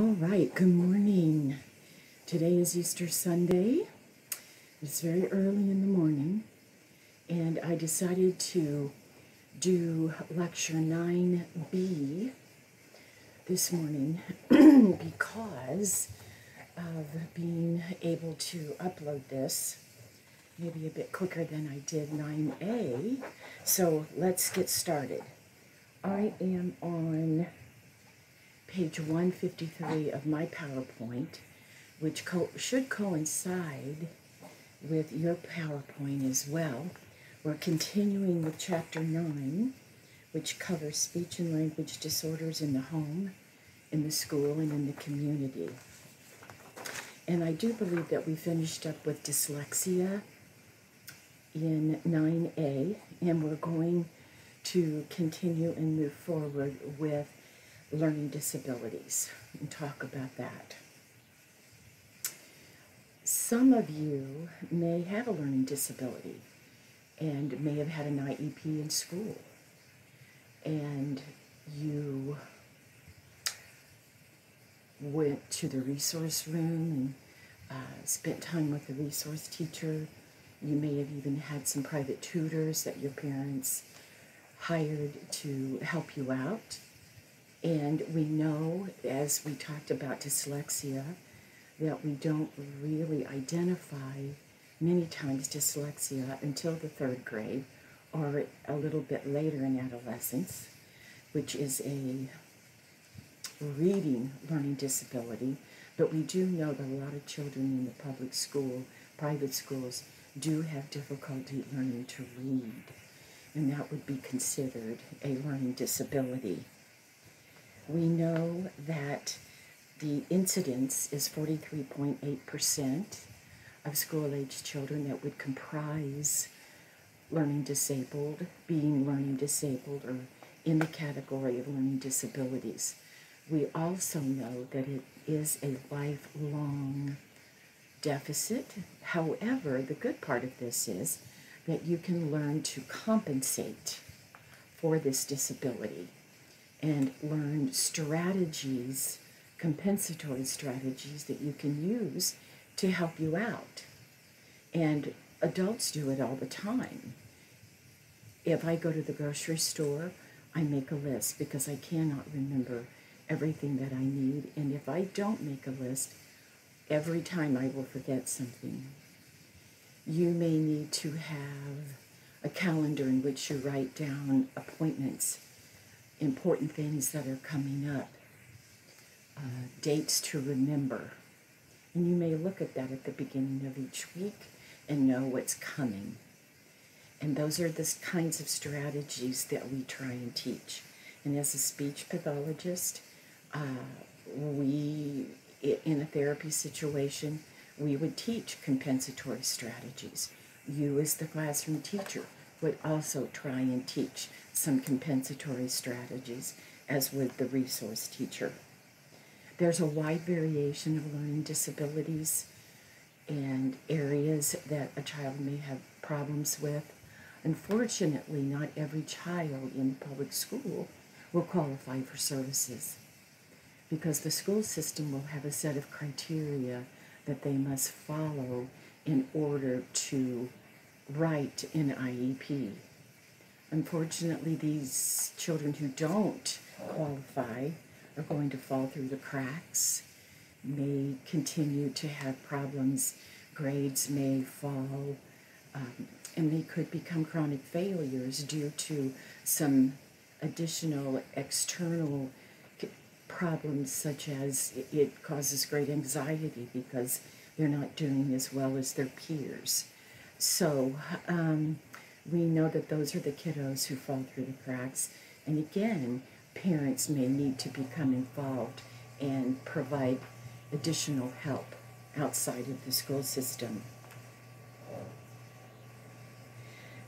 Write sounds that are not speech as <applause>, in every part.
All right, good morning. Today is Easter Sunday. It's very early in the morning, and I decided to do lecture 9b this morning <clears throat> because of being able to upload this maybe a bit quicker than I did 9a. So let's get started. I am on page 153 of my PowerPoint, which co should coincide with your PowerPoint as well. We're continuing with chapter 9, which covers speech and language disorders in the home, in the school, and in the community. And I do believe that we finished up with dyslexia in 9a, and we're going to continue and move forward with learning disabilities and talk about that. Some of you may have a learning disability and may have had an IEP in school, and you went to the resource room and uh, spent time with the resource teacher. You may have even had some private tutors that your parents hired to help you out and we know, as we talked about dyslexia, that we don't really identify many times dyslexia until the third grade or a little bit later in adolescence, which is a reading learning disability. But we do know that a lot of children in the public school, private schools, do have difficulty learning to read, and that would be considered a learning disability we know that the incidence is 43.8% of school age children that would comprise learning disabled, being learning disabled, or in the category of learning disabilities. We also know that it is a lifelong deficit. However, the good part of this is that you can learn to compensate for this disability and learn strategies, compensatory strategies that you can use to help you out. And adults do it all the time. If I go to the grocery store, I make a list because I cannot remember everything that I need. And if I don't make a list, every time I will forget something. You may need to have a calendar in which you write down appointments important things that are coming up, uh, dates to remember. And you may look at that at the beginning of each week and know what's coming. And those are the kinds of strategies that we try and teach. And as a speech pathologist, uh, we, in a therapy situation, we would teach compensatory strategies. You, as the classroom teacher, would also try and teach some compensatory strategies, as would the resource teacher. There's a wide variation of learning disabilities and areas that a child may have problems with. Unfortunately, not every child in public school will qualify for services because the school system will have a set of criteria that they must follow in order to write in IEP. Unfortunately, these children who don't qualify are going to fall through the cracks, may continue to have problems, grades may fall, um, and they could become chronic failures due to some additional external problems, such as it causes great anxiety because they're not doing as well as their peers. So um, we know that those are the kiddos who fall through the cracks. And again, parents may need to become involved and provide additional help outside of the school system.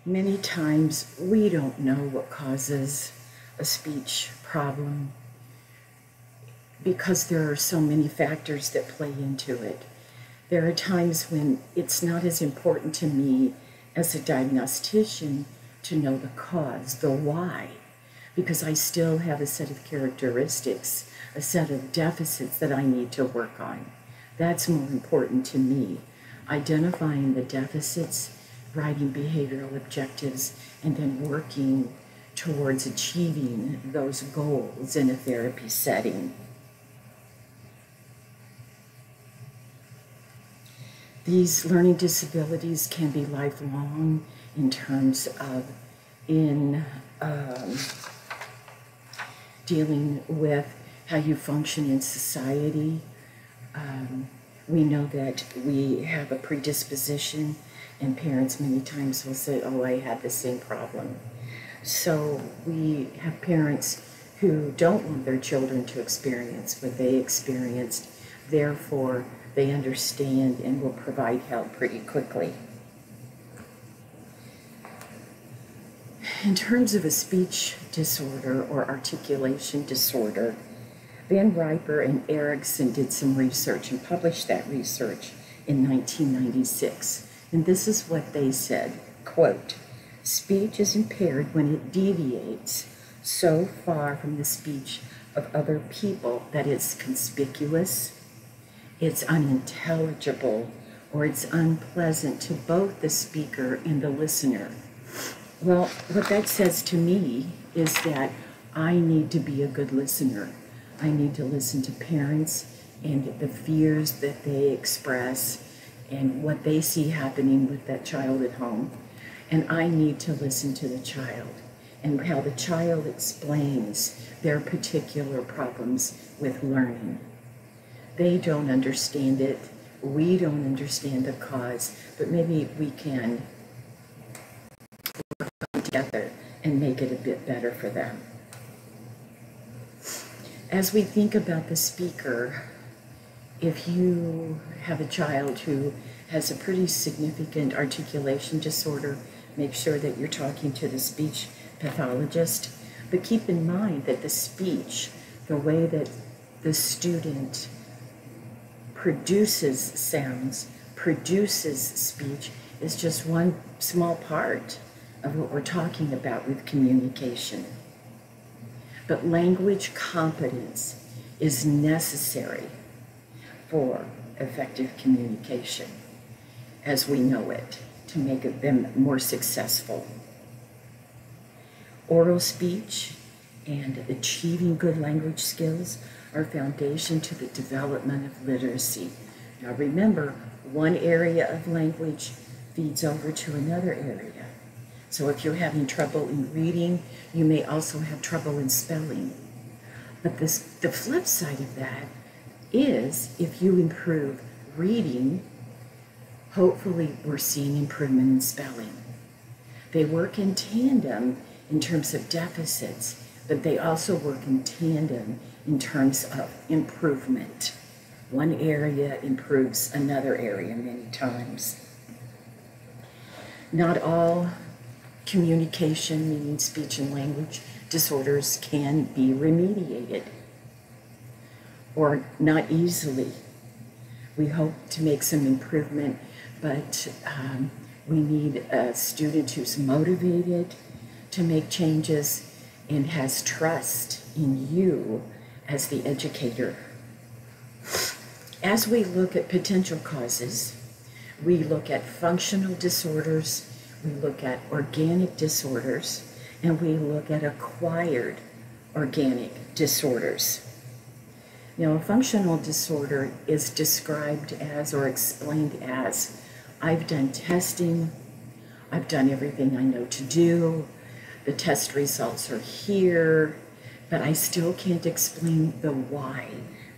Many times we don't know what causes a speech problem because there are so many factors that play into it. There are times when it's not as important to me as a diagnostician to know the cause, the why. because I still have a set of characteristics, a set of deficits that I need to work on. That's more important to me. Identifying the deficits, writing behavioral objectives, and then working towards achieving those goals in a therapy setting. These learning disabilities can be lifelong in terms of in um, dealing with how you function in society. Um, we know that we have a predisposition, and parents many times will say, Oh, I had the same problem. So we have parents who don't want their children to experience what they experienced. Therefore, they understand and will provide help pretty quickly. In terms of a speech disorder or articulation disorder, Van Riper and Erickson did some research and published that research in 1996. And this is what they said, quote, speech is impaired when it deviates so far from the speech of other people that it's conspicuous, it's unintelligible or it's unpleasant to both the speaker and the listener. Well, what that says to me is that I need to be a good listener. I need to listen to parents and the fears that they express and what they see happening with that child at home. And I need to listen to the child and how the child explains their particular problems with learning. They don't understand it. We don't understand the cause, but maybe we can work together and make it a bit better for them. As we think about the speaker, if you have a child who has a pretty significant articulation disorder, make sure that you're talking to the speech pathologist. But keep in mind that the speech, the way that the student produces sounds, produces speech, is just one small part of what we're talking about with communication. But language competence is necessary for effective communication as we know it to make them more successful. Oral speech and achieving good language skills are foundation to the development of literacy. Now remember, one area of language feeds over to another area. So if you're having trouble in reading, you may also have trouble in spelling. But this, the flip side of that is if you improve reading, hopefully we're seeing improvement in spelling. They work in tandem in terms of deficits, but they also work in tandem in terms of improvement. One area improves another area many times. Not all communication, meaning speech and language disorders, can be remediated or not easily. We hope to make some improvement, but um, we need a student who's motivated to make changes and has trust in you as the educator. As we look at potential causes, we look at functional disorders, we look at organic disorders, and we look at acquired organic disorders. Now, a functional disorder is described as or explained as I've done testing, I've done everything I know to do, the test results are here, but I still can't explain the why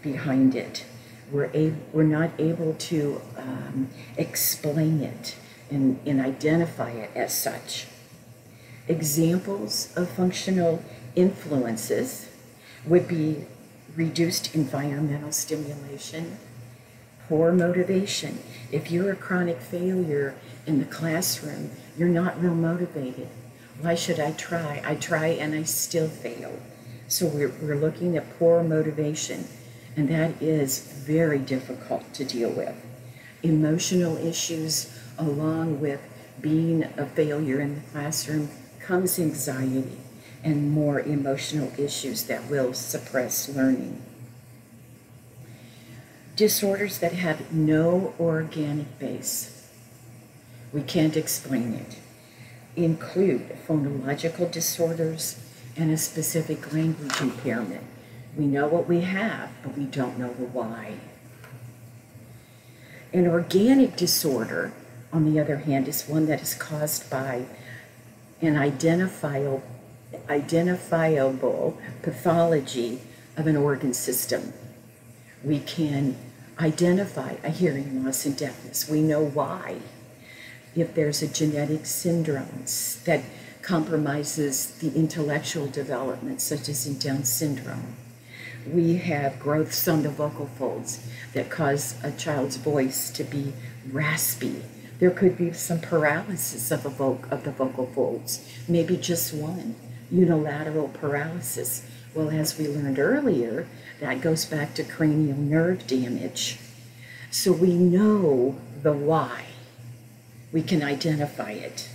behind it. We're, a, we're not able to um, explain it and, and identify it as such. Examples of functional influences would be reduced environmental stimulation, poor motivation. If you're a chronic failure in the classroom, you're not real motivated. Why should I try? I try and I still fail. So we're, we're looking at poor motivation, and that is very difficult to deal with. Emotional issues, along with being a failure in the classroom, comes anxiety. and more emotional issues that will suppress learning. Disorders that have no organic base, we can't explain it, include phonological disorders and a specific language impairment. We know what we have, but we don't know the why. An organic disorder, on the other hand, is one that is caused by an identifiable, identifiable pathology of an organ system. We can identify a hearing loss and deafness. We know why. If there's a genetic syndrome that compromises the intellectual development, such as in Down syndrome, we have growths on the vocal folds that cause a child's voice to be raspy. There could be some paralysis of, of the vocal folds, maybe just one, unilateral paralysis. Well, as we learned earlier, that goes back to cranial nerve damage. So we know the why. We can identify it.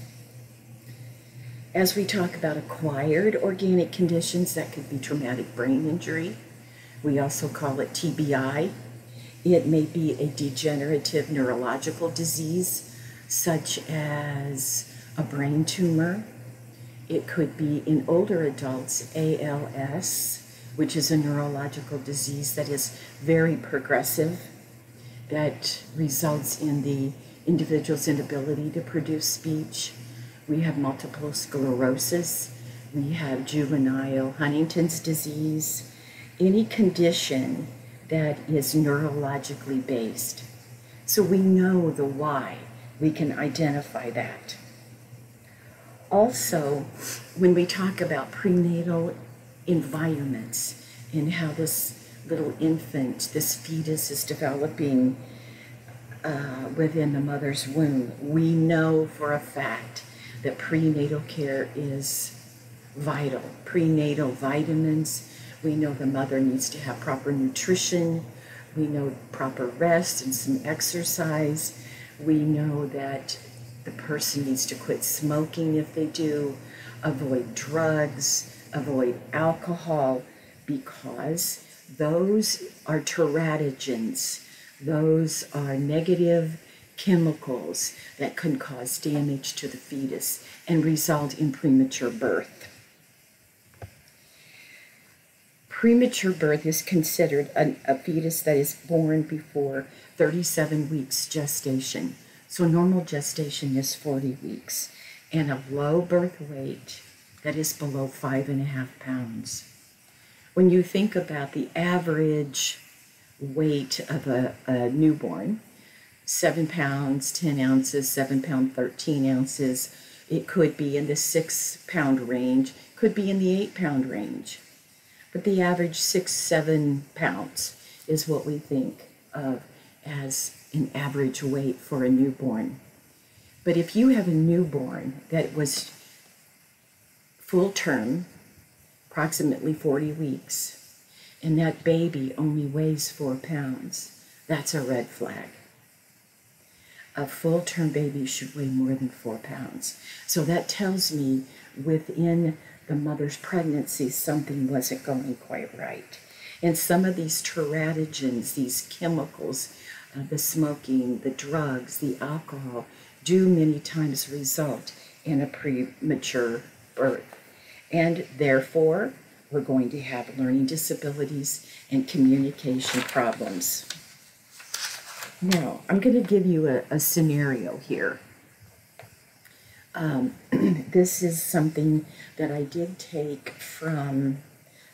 As we talk about acquired organic conditions, that could be traumatic brain injury, we also call it TBI. It may be a degenerative neurological disease, such as a brain tumor. It could be in older adults, ALS, which is a neurological disease that is very progressive, that results in the individual's inability to produce speech. We have multiple sclerosis. We have juvenile Huntington's disease any condition that is neurologically based. So we know the why, we can identify that. Also, when we talk about prenatal environments and how this little infant, this fetus is developing uh, within the mother's womb, we know for a fact that prenatal care is vital. Prenatal vitamins, we know the mother needs to have proper nutrition. We know proper rest and some exercise. We know that the person needs to quit smoking if they do, avoid drugs, avoid alcohol, because those are teratogens. Those are negative chemicals that can cause damage to the fetus and result in premature birth. premature birth is considered a, a fetus that is born before 37 weeks gestation. So normal gestation is 40 weeks, and a low birth weight that is below five and a half pounds. When you think about the average weight of a, a newborn, seven pounds, 10 ounces, seven pound, 13 ounces, it could be in the six pound range, could be in the eight pound range but the average six, seven pounds is what we think of as an average weight for a newborn. But if you have a newborn that was full term, approximately 40 weeks, and that baby only weighs four pounds, that's a red flag. A full term baby should weigh more than four pounds. So that tells me within the mother's pregnancy, something wasn't going quite right. And some of these teratogens, these chemicals, uh, the smoking, the drugs, the alcohol, do many times result in a premature birth. And therefore, we're going to have learning disabilities and communication problems. Now, I'm going to give you a, a scenario here. Um, <clears throat> this is something that I did take from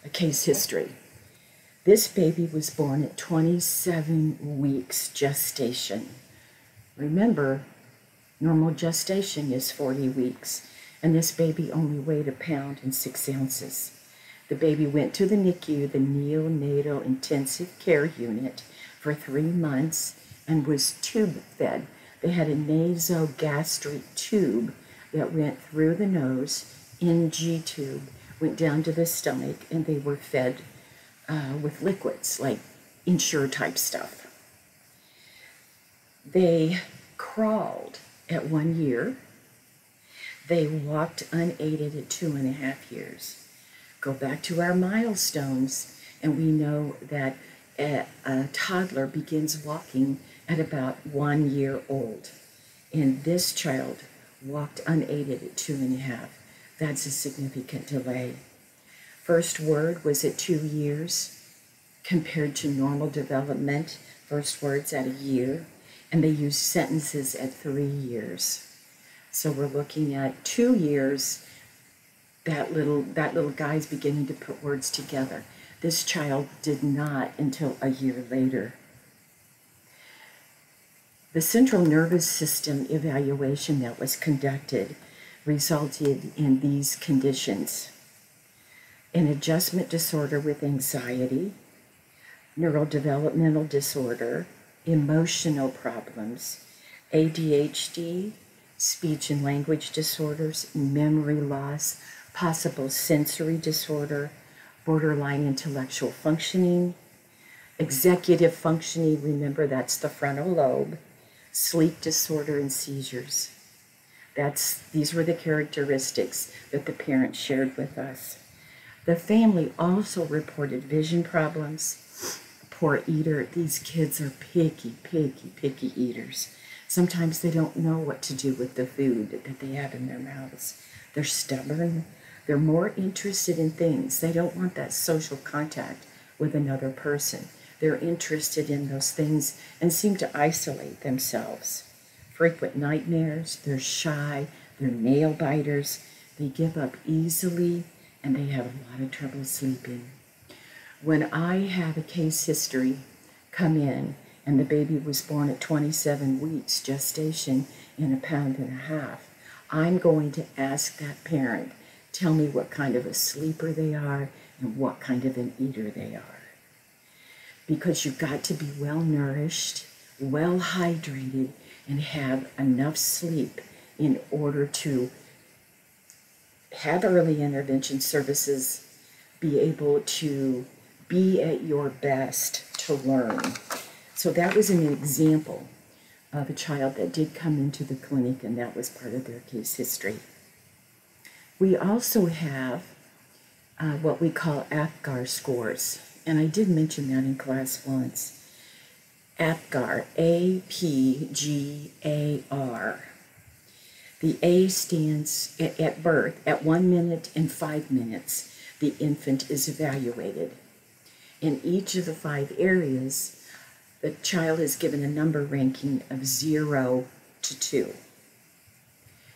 a case history. This baby was born at 27 weeks gestation. Remember, normal gestation is 40 weeks, and this baby only weighed a pound and six ounces. The baby went to the NICU, the neonatal intensive care unit, for three months and was tube fed. They had a nasogastric tube that went through the nose in G tube, went down to the stomach, and they were fed uh, with liquids like Ensure type stuff. They crawled at one year. They walked unaided at two and a half years. go back to our milestones, and we know that a, a toddler begins walking at about one year old. And this child walked unaided at two and a half. That's a significant delay. First word was at two years compared to normal development, first words at a year, and they use sentences at three years. So we're looking at two years. That little that little guy's beginning to put words together. This child did not until a year later. The central nervous system evaluation that was conducted resulted in these conditions. An adjustment disorder with anxiety, neurodevelopmental disorder, emotional problems, ADHD, speech and language disorders, memory loss, possible sensory disorder, borderline intellectual functioning, executive functioning, remember that's the frontal lobe, sleep disorder, and seizures. That's, these were the characteristics that the parents shared with us. The family also reported vision problems, poor eater. These kids are picky, picky, picky eaters. Sometimes they don't know what to do with the food that they have in their mouths. They're stubborn. They're more interested in things. They don't want that social contact with another person. They're interested in those things and seem to isolate themselves. Frequent nightmares, they're shy, they're nail biters, they give up easily, and they have a lot of trouble sleeping. When I have a case history come in and the baby was born at 27 weeks gestation in a pound and a half, I'm going to ask that parent, tell me what kind of a sleeper they are and what kind of an eater they are. Because you've got to be well nourished, well hydrated, and have enough sleep in order to have early intervention services be able to be at your best to learn. So that was an example of a child that did come into the clinic, and that was part of their case history. We also have uh, what we call APGAR scores, and I did mention that in class once. APGAR, A P G A R. The A stands at birth, at one minute and five minutes, the infant is evaluated. In each of the five areas, the child is given a number ranking of zero to two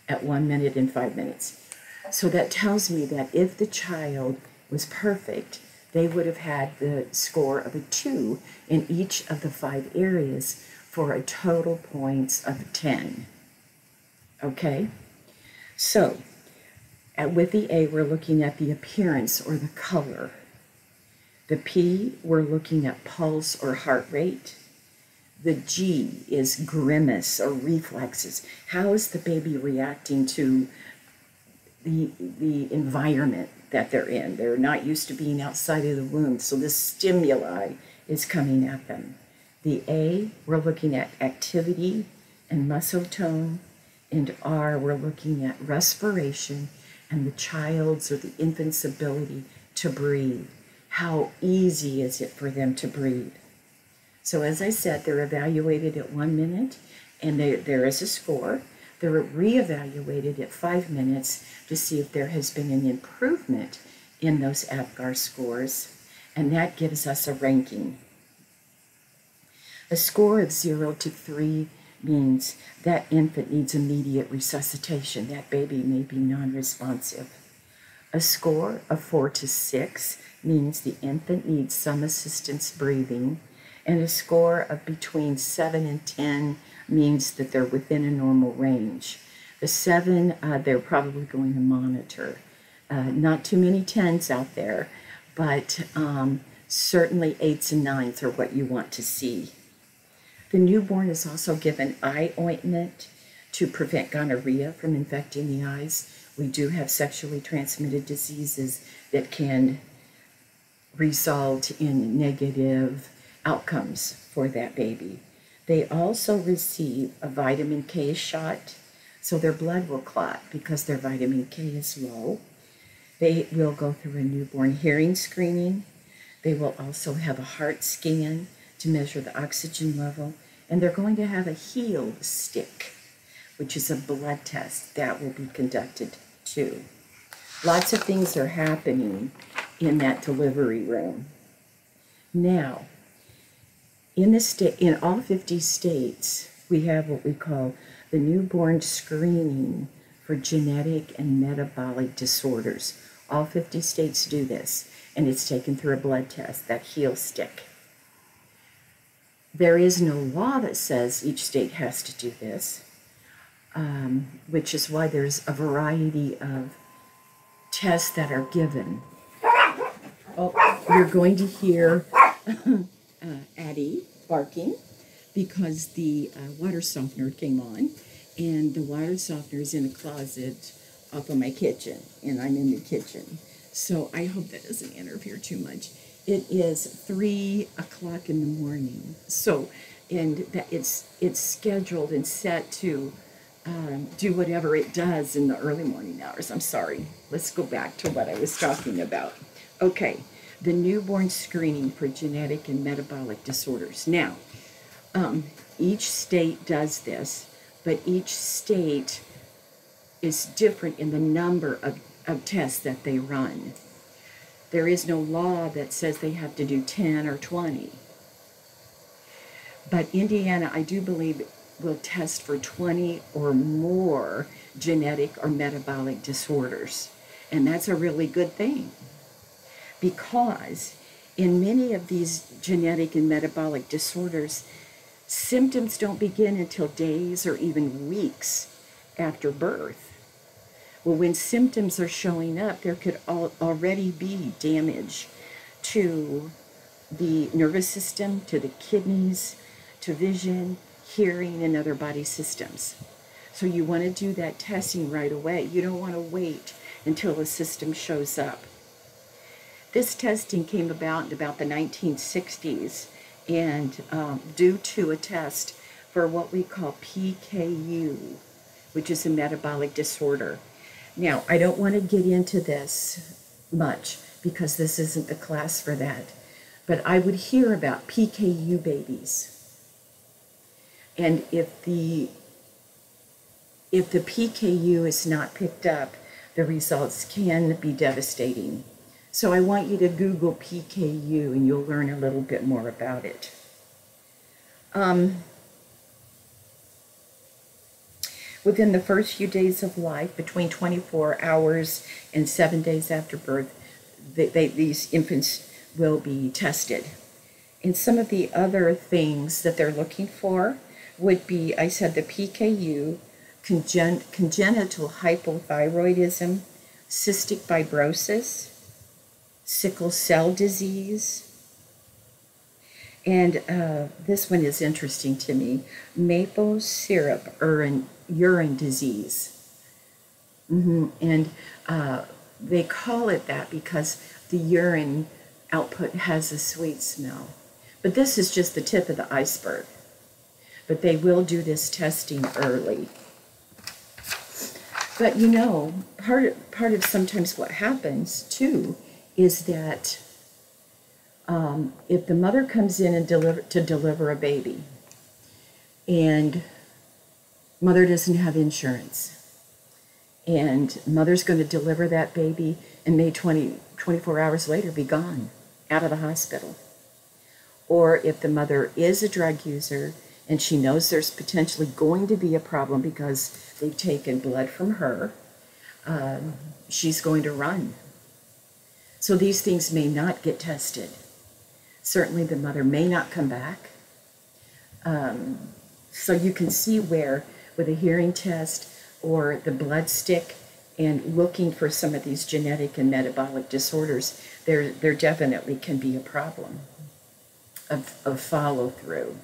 at one minute and five minutes. So that tells me that if the child was perfect, they would have had the score of a two in each of the five areas for a total points of 10. Okay? So, at, with the A, we're looking at the appearance or the color. The P, we're looking at pulse or heart rate. The G is grimace or reflexes. How is the baby reacting to the, the environment that they're in? They're not used to being outside of the womb, so this stimuli is coming at them. The A, we're looking at activity and muscle tone. And R, we're looking at respiration and the child's or the infant's ability to breathe. How easy is it for them to breathe? So, as I said, they're evaluated at one minute and they, there is a score. They're reevaluated at five minutes to see if there has been an improvement in those APGAR scores, and that gives us a ranking. A score of zero to three means that infant needs immediate resuscitation. That baby may be non responsive. A score of four to six means the infant needs some assistance breathing, and a score of between seven and 10 means that they're within a normal range. The seven, uh, they're probably going to monitor. Uh, not too many tens out there, but um, certainly eights and nines are what you want to see. The newborn is also given eye ointment to prevent gonorrhea from infecting the eyes. We do have sexually transmitted diseases that can result in negative outcomes for that baby. They also receive a vitamin K shot, so their blood will clot because their vitamin K is low. They will go through a newborn hearing screening. They will also have a heart scan to measure the oxygen level. And they're going to have a heel stick, which is a blood test that will be conducted too. Lots of things are happening in that delivery room. Now, in the in all 50 states, we have what we call the newborn screening for genetic and metabolic disorders. All 50 states do this, and it's taken through a blood test, that heel stick. There is no law that says each state has to do this, um, which is why there's a variety of tests that are given. Oh, you're going to hear <laughs> uh, Addie barking because the uh, water softener came on, and the water softener is in a closet off of my kitchen, and I'm in the kitchen. So I hope that doesn't interfere too much. It is three o'clock in the morning. So, and that it's it's scheduled and set to um, do whatever it does in the early morning hours. I'm sorry. Let's go back to what I was talking about. Okay, the newborn screening for genetic and metabolic disorders. Now, um, each state does this, but each state is different in the number of, of tests that they run. There is no law that says they have to do 10 or 20. But Indiana, I do believe, will test for 20 or more genetic or metabolic disorders. And that's a really good thing because in many of these genetic and metabolic disorders, symptoms don't begin until days or even weeks after birth. Well, when symptoms are showing up, there could al- already be damage to the nervous system, to the kidneys, to vision, hearing, and other body systems. So you want to do that testing right away. You don't want to wait until the system shows up. This testing came about in about the 1960s and um, due to a test for what we call PKU, which is a metabolic disorder. Now, I don't want to get into this much because this isn't the class for that, but I would hear about PKU babies. And if the if the PKU is not picked up, the results can be devastating. So I want you to Google PKU and you'll learn a little bit more about it. Um, within the first few days of life, between 24 hours and seven days after birth, they, they, these infants will be tested. And some of the other things that they're looking for would be, I said, the PKU, congen- congenital hypothyroidism, cystic fibrosis, sickle cell disease. And uh, this one is interesting to me maple syrup urine, urine disease. Mm-hmm. And uh, they call it that because the urine output has a sweet smell. But this is just the tip of the iceberg. But they will do this testing early. But you know, part, part of sometimes what happens too is that um, if the mother comes in and deliver to deliver a baby, and mother doesn't have insurance, and mother's going to deliver that baby and may 20, 24 hours later be gone out of the hospital. Or if the mother is a drug user and she knows there's potentially going to be a problem because they've taken blood from her, um, she's going to run so these things may not get tested. Certainly, the mother may not come back. Um, so you can see where, with a hearing test or the blood stick, and looking for some of these genetic and metabolic disorders, there, there definitely can be a problem of, of follow through.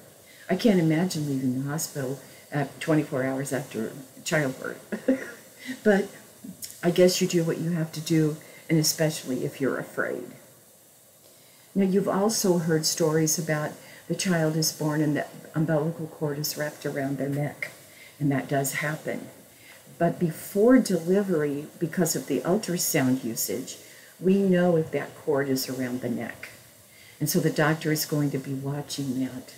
I can't imagine leaving the hospital at 24 hours after childbirth. <laughs> but I guess you do what you have to do and especially if you're afraid. Now, you've also heard stories about the child is born and the umbilical cord is wrapped around their neck, and that does happen. But before delivery, because of the ultrasound usage, we know if that cord is around the neck. And so the doctor is going to be watching that.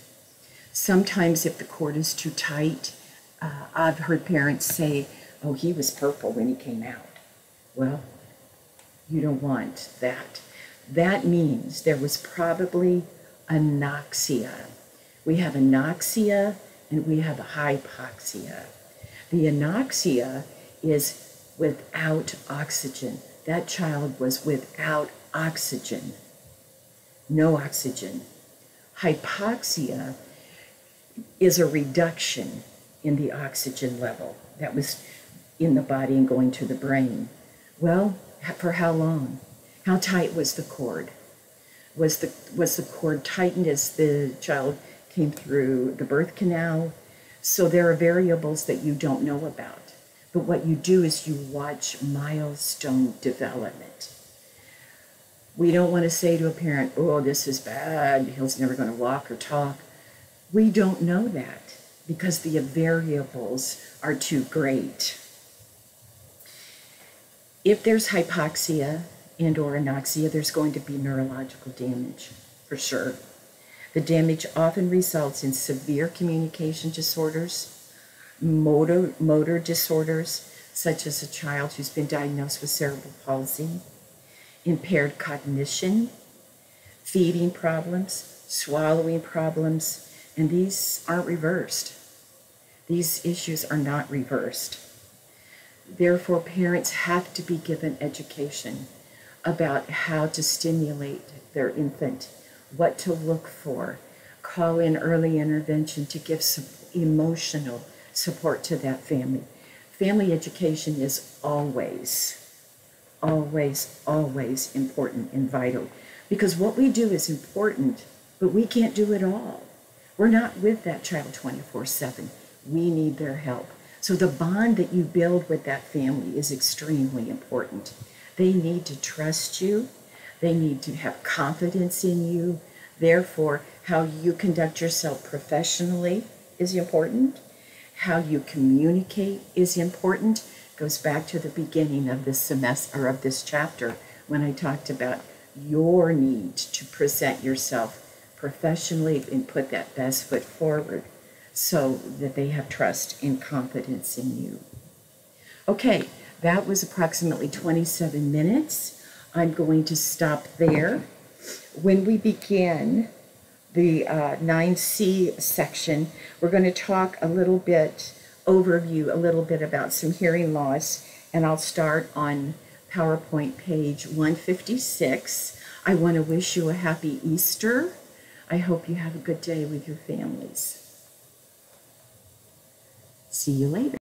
Sometimes, if the cord is too tight, uh, I've heard parents say, Oh, he was purple when he came out. Well, you don't want that. That means there was probably anoxia. We have anoxia and we have hypoxia. The anoxia is without oxygen. That child was without oxygen, no oxygen. Hypoxia is a reduction in the oxygen level that was in the body and going to the brain. Well, for how long? How tight was the cord? Was the was the cord tightened as the child came through the birth canal? So there are variables that you don't know about. But what you do is you watch milestone development. We don't want to say to a parent, oh, this is bad, he's never going to walk or talk. We don't know that because the variables are too great. If there's hypoxia and or anoxia, there's going to be neurological damage for sure. The damage often results in severe communication disorders, motor, motor disorders, such as a child who's been diagnosed with cerebral palsy, impaired cognition, feeding problems, swallowing problems, and these aren't reversed. These issues are not reversed. Therefore, parents have to be given education about how to stimulate their infant, what to look for, call in early intervention to give some emotional support to that family. Family education is always, always, always important and vital because what we do is important, but we can't do it all. We're not with that child 24 7. We need their help. So the bond that you build with that family is extremely important. They need to trust you. They need to have confidence in you. Therefore, how you conduct yourself professionally is important. How you communicate is important. Goes back to the beginning of this semester of this chapter when I talked about your need to present yourself professionally and put that best foot forward so that they have trust and confidence in you. Okay, that was approximately 27 minutes. I'm going to stop there. When we begin the uh, 9C section, we're going to talk a little bit, overview a little bit about some hearing loss, and I'll start on PowerPoint page 156. I want to wish you a happy Easter. I hope you have a good day with your families. See you later.